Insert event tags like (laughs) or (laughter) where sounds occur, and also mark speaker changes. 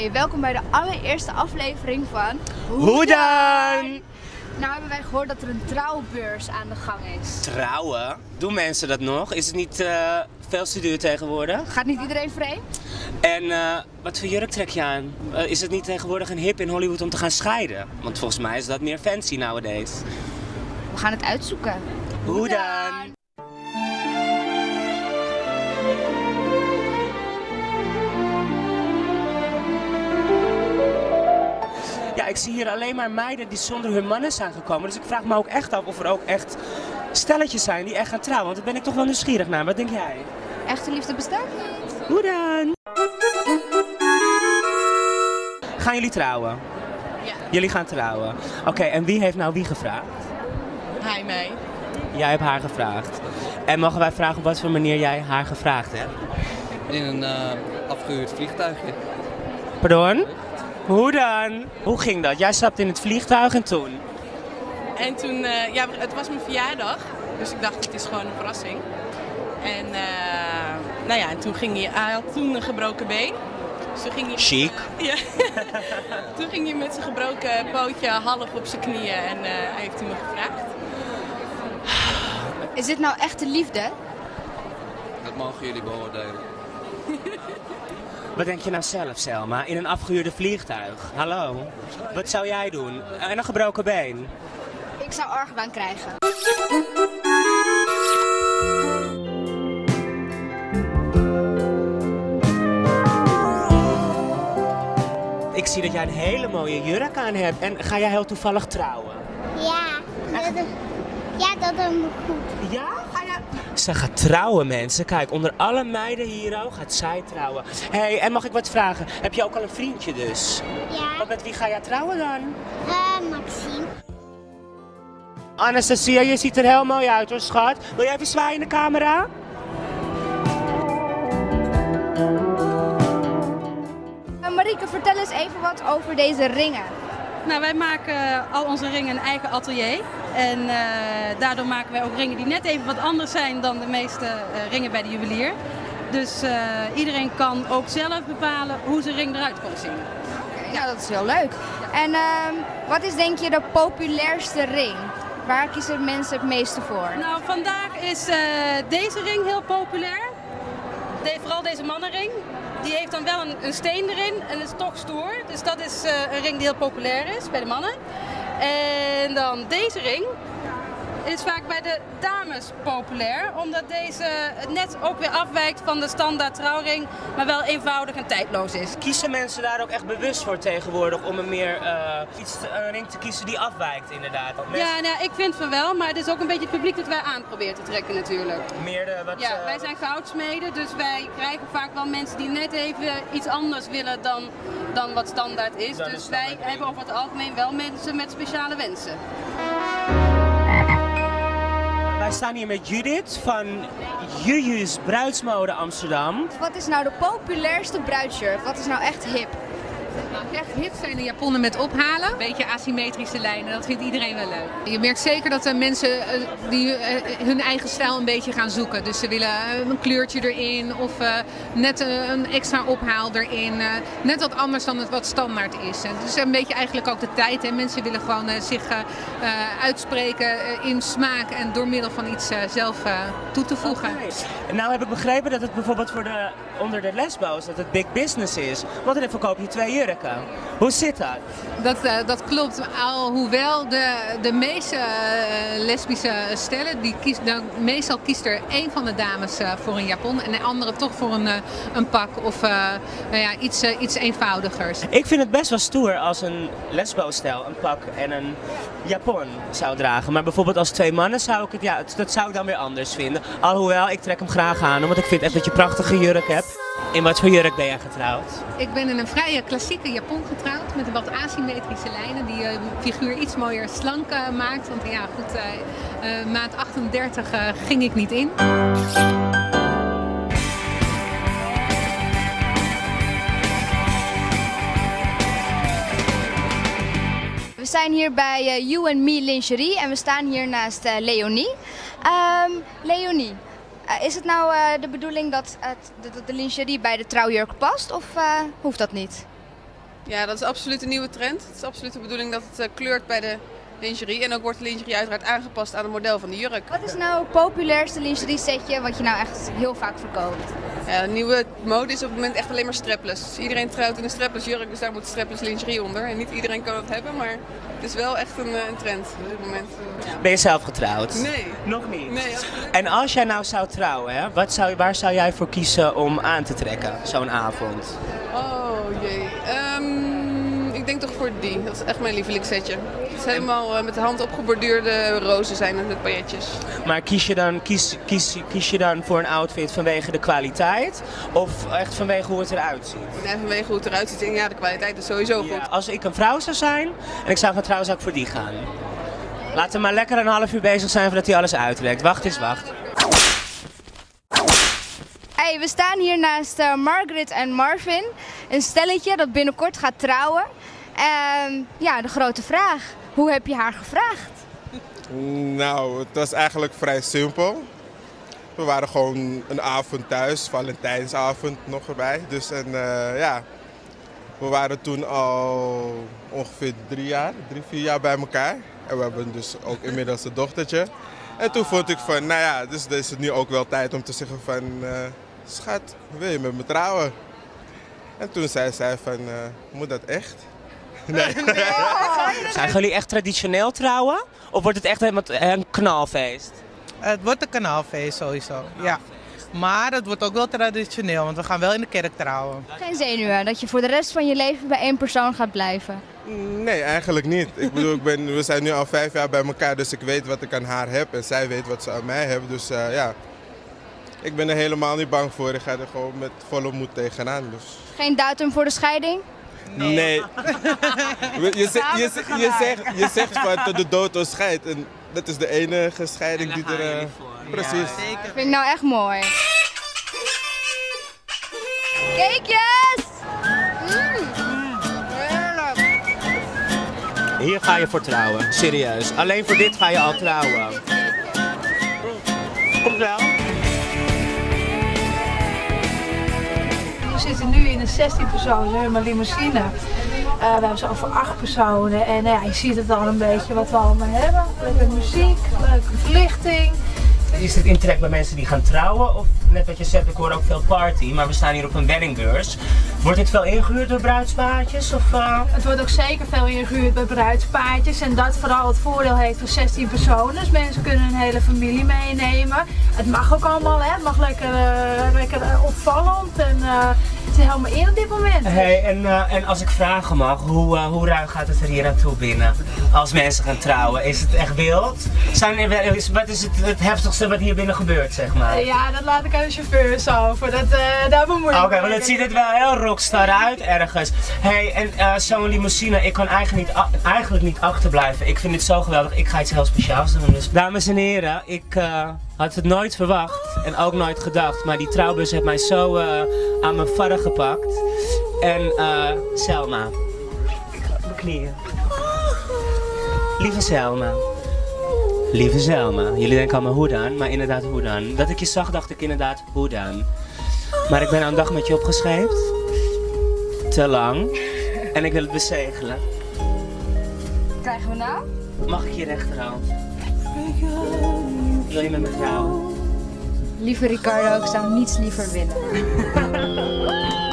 Speaker 1: Hey, welkom bij de allereerste aflevering van
Speaker 2: Hoe dan?
Speaker 1: Nou hebben wij gehoord dat er een trouwbeurs aan de gang is.
Speaker 2: Trouwen? Doen mensen dat nog? Is het niet eh, veel te duur tegenwoordig?
Speaker 1: Gaat niet iedereen vreemd?
Speaker 2: En eh, wat voor jurk trek je aan? Eh, is het niet tegenwoordig een hip in Hollywood om te gaan scheiden? Want volgens mij is dat meer fancy nowadays.
Speaker 1: We gaan het uitzoeken.
Speaker 2: Hoe dan? Ja, ik zie hier alleen maar meiden die zonder hun mannen zijn gekomen. Dus ik vraag me ook echt af of er ook echt stelletjes zijn die echt gaan trouwen. Want daar ben ik toch wel nieuwsgierig naar. Wat denk jij?
Speaker 1: Echte liefde bestaat niet.
Speaker 2: Hoe dan? Gaan jullie trouwen?
Speaker 3: Ja.
Speaker 2: Jullie gaan trouwen. Oké, en wie heeft nou wie gevraagd?
Speaker 3: Hij mij.
Speaker 2: Jij hebt haar gevraagd. En mogen wij vragen op wat voor manier jij haar gevraagd hebt?
Speaker 4: In een eh, afgehuurd vliegtuigje.
Speaker 2: Pardon? Hoe dan? Hoe ging dat? Jij stapte in het vliegtuig en toen?
Speaker 3: En toen, eh, ja, het was mijn verjaardag. Dus ik dacht, het is gewoon een verrassing. En, eh, nou ja, en toen ging hij, hij had toen een gebroken been. Dus toen ging hij,
Speaker 2: Chic. (laughs)
Speaker 3: ja. (laughs) toen ging hij met zijn gebroken pootje half op zijn knieën en eh, heeft hij me gevraagd.
Speaker 1: Is dit nou echte liefde?
Speaker 4: Dat mogen jullie beoordelen. (laughs)
Speaker 2: Wat denk je nou zelf, Selma? In een afgehuurde vliegtuig. Hallo? Wat zou jij doen? En een gebroken been?
Speaker 1: Ik zou argwaan krijgen.
Speaker 2: Ik zie dat jij een hele mooie jurk aan hebt. En ga jij heel toevallig trouwen?
Speaker 5: Ja, dat, ja, dat is goed.
Speaker 2: Ja? Ze gaat trouwen, mensen. Kijk, onder alle meiden hier ook gaat zij trouwen. Hé, hey, en mag ik wat vragen? Heb je ook al een vriendje dus?
Speaker 5: Ja,
Speaker 2: Wat met wie ga jij trouwen dan?
Speaker 5: eh, Maxime.
Speaker 2: Anastasia, je ziet er heel mooi uit hoor, schat. Wil jij even zwaaien in de camera?
Speaker 1: Uh, Marieke, vertel eens even wat over deze ringen.
Speaker 6: Nou, wij maken al onze ringen een eigen atelier. En eh, daardoor maken wij ook ringen die net even wat anders zijn dan de meeste eh, ringen bij de juwelier. Dus eh, iedereen kan ook zelf bepalen hoe zijn ring eruit komt zien.
Speaker 1: Ja, dat is heel leuk. En ehm, wat is denk je de populairste ring? Waar kiezen mensen het meeste voor?
Speaker 6: Nou, vandaag is deze ring heel populair. De- vooral deze mannenring. Die heeft dan wel een, een steen erin en is toch stoer. Dus dat is een ring die heel populair is bij de mannen. En dan deze ring is vaak bij de dames populair. Omdat deze net ook weer afwijkt van de standaard trouwring. Maar wel eenvoudig en tijdloos is.
Speaker 2: Kiezen mensen daar ook echt bewust voor tegenwoordig om een meer eh, iets, te- een ring te kiezen die afwijkt inderdaad? Mensen-
Speaker 6: Ja, nou, ik vind van wel. Maar het is ook een beetje het publiek dat wij aan proberen te trekken natuurlijk.
Speaker 2: Meer de wat...
Speaker 6: Ja,
Speaker 2: eh,
Speaker 6: wij zijn goudsmeden, dus wij krijgen vaak wel mensen die net even iets anders willen dan, dan wat standaard is.
Speaker 2: Dan
Speaker 6: dus wij hebben over het algemeen wel mensen met speciale wensen.
Speaker 2: Wij staan hier met Judith van Juju's Bruidsmode Amsterdam.
Speaker 1: Wat is nou de populairste bruidsjurk? Wat is nou echt hip?
Speaker 7: Echt hip zijn de japonnen met ophalen. Een beetje asymmetrische lijnen, dat vindt iedereen wel leuk. Je merkt zeker dat de mensen eh, die eh, hun eigen stijl een beetje gaan zoeken. Dus ze willen eh, een kleurtje erin of eh, net een, een extra ophaal erin. eh, net wat anders dan het wat standaard is. En het is een beetje eigenlijk ook de tijd. Hè. Mensen willen gewoon eh, zich eh, eh, uitspreken eh, in smaak en door middel van iets eh, zelf eh, toe te voegen.
Speaker 2: En nou heb ik begrepen dat het bijvoorbeeld voor de, onder de lesbo's dat het big business is. Want dan verkoop je twee jurken. Hoe zit dat?
Speaker 7: Dat, eh, dat klopt. Alhoewel de, de meeste eh, lesbische stellen, die kies, nou, meestal kiest er één van de dames eh, voor een japon en de andere toch voor een, een pak of nou ja, iets, iets eenvoudigers.
Speaker 2: Ik vind het best wel stoer als een lesbo-stel een pak en een japon zou dragen. Maar bijvoorbeeld als twee mannen zou ik het, ja, dat zou ik dan weer anders vinden. Alhoewel, ik trek hem graag aan, omdat ik vind echt dat je prachtige jurk hebt. In wat voor jurk ben jij getrouwd?
Speaker 7: Ik ben in een vrije klassieke japon getrouwd met wat asymmetrische lijnen die je figuur iets mooier slank eh, maakt. Want ja, goed, eh, eh, maat 38 eh, ging ik niet in.
Speaker 1: We zijn hier bij eh, You and Me Lingerie en we staan hier naast eh, Leonie. Ehm, Leonie, eh, is het nou eh, de bedoeling dat, het, de lingerie bij de trouwjurk past of eh, hoeft dat niet?
Speaker 8: Ja, dat is absoluut een nieuwe trend. Het is absoluut de bedoeling dat het eh, kleurt bij de lingerie. En ook wordt de lingerie uiteraard aangepast aan het model van de jurk.
Speaker 1: Wat is nou het populairste lingerie setje wat je nou echt heel vaak verkoopt?
Speaker 8: Ja, de nieuwe mode is op het moment echt alleen maar strapless. Iedereen trouwt in een strapless jurk, dus daar moet strapless lingerie onder. En niet iedereen kan dat hebben, maar het is wel echt een, eh, een trend op dit moment.
Speaker 2: Ben je zelf getrouwd?
Speaker 8: Nee.
Speaker 2: Nog niet?
Speaker 8: Nee, absoluut.
Speaker 2: En als jij nou zou trouwen, hè, wat zou, waar zou jij voor kiezen om aan te trekken, zo'n avond?
Speaker 8: Oh jee. Voor die. Dat is echt mijn lievelingssetje. Het is helemaal eh, met de hand opgeborduurde rozen zijn het met pailletjes.
Speaker 2: Maar kies je, dan, kies, kies, kies je dan voor een outfit vanwege de kwaliteit of echt vanwege hoe het eruit ziet?
Speaker 8: En vanwege hoe het eruit ziet, en ja, de kwaliteit is sowieso goed.
Speaker 2: Ja, als ik een vrouw zou zijn en ik zou gaan trouwen, zou ik voor die gaan. Laat hem maar lekker een half uur bezig zijn voordat hij alles uitrekt. Wacht eens, wacht.
Speaker 1: Hey, we staan hier naast eh, Margaret en Marvin. Een stelletje dat binnenkort gaat trouwen. En ja, de grote vraag. Hoe heb je haar gevraagd?
Speaker 9: Nou, het was eigenlijk vrij simpel. We waren gewoon een avond thuis, Valentijnsavond nog erbij. Dus en, eh, ja, we waren toen al ongeveer drie jaar, drie, vier jaar bij elkaar. En we hebben dus ook inmiddels een dochtertje. En toen vond ik van, nou ja, dus is het nu ook wel tijd om te zeggen van, eh, schat, wil je met me trouwen? En toen zei zij van, eh, moet dat echt? (laughs) Nee.
Speaker 2: Zijn jullie echt traditioneel trouwen? Of wordt het echt helemaal een knalfeest?
Speaker 10: Het wordt een kanaalfeest sowieso, ja. Maar het wordt ook wel traditioneel, want we gaan wel in de kerk trouwen.
Speaker 1: Geen zenuwen dat je voor de rest van je leven bij één persoon gaat blijven.
Speaker 9: Nee, eigenlijk niet. Ik bedoel, ik ben, we zijn nu al vijf jaar bij elkaar, dus ik weet wat ik aan haar heb en zij weet wat ze aan mij heeft. Dus eh, ja, ik ben er helemaal niet bang voor. Ik ga er gewoon met volle moed tegenaan. Dus.
Speaker 1: Geen datum voor de scheiding?
Speaker 9: Nee. (laughs) Je, zegt, je, zegt- je, zegt, je zegt van tot de dood ons scheidt. En dat is de enige scheiding die er... eh, precies.
Speaker 1: Dat vind ik nou echt mooi. Cakejes! Mm. Heerlijk.
Speaker 2: Hier ga je voor trouwen, serieus. Alleen voor dit ga je al trouwen. Komt wel.
Speaker 11: We zitten nu in een 16 persoons limousine. We hebben ze over 8 personen en nou ja, je ziet het al een beetje wat we allemaal hebben. Leuke muziek, leuke verlichting.
Speaker 2: Is dit intrek bij mensen die gaan trouwen? Of net wat je zegt, ik hoor ook veel party, maar we staan hier op een weddingbeurs. Wordt dit veel ingehuurd door bruidspaardjes? Of, eh?
Speaker 11: Het wordt ook zeker veel ingehuurd bij bruidspaardjes en dat vooral het voordeel heeft van 16 personen. Dus mensen kunnen hun hele familie meenemen. Het mag ook allemaal, hè? het mag lekker, eh, lekker eh, opvallend en eh, het is helemaal in op dit moment.
Speaker 2: Hey, en, en als ik vragen mag, hoe, hoe ruim gaat het er hier naartoe binnen? Als mensen gaan trouwen, is het echt wild? Zijn er, is, wat is het, het heftigste wat hier binnen gebeurt, zeg maar?
Speaker 11: Ja, dat laat ik aan de chauffeurs over. Dat, eh daar bemoei ik
Speaker 2: Oké, maar dat
Speaker 11: niet.
Speaker 2: ziet het wel heel rockstar uit ergens. hey, en eh, zo'n limousine, ik kan eigenlijk niet, eigenlijk niet achterblijven. Ik vind dit zo geweldig. Ik ga iets heel speciaals doen. Dus, dames en heren, ik eh, had het nooit verwacht en ook nooit gedacht. Maar die trouwbus heeft mij zo aan mijn varren gepakt. En Selma, ik ga op mijn knieën. Lieve Selma. Lieve Selma, jullie denken allemaal hoe dan, maar inderdaad hoe dan. Dat ik je zag dacht ik inderdaad hoe dan. Maar ik ben aan een dag met je opgescheept. Te lang. En ik wil het bezegelen.
Speaker 1: Krijgen we nou?
Speaker 2: Mag ik je rechterhand? Wil je met me trouwen?
Speaker 1: Lieve Ricardo, ik zou niets liever willen. (laughs)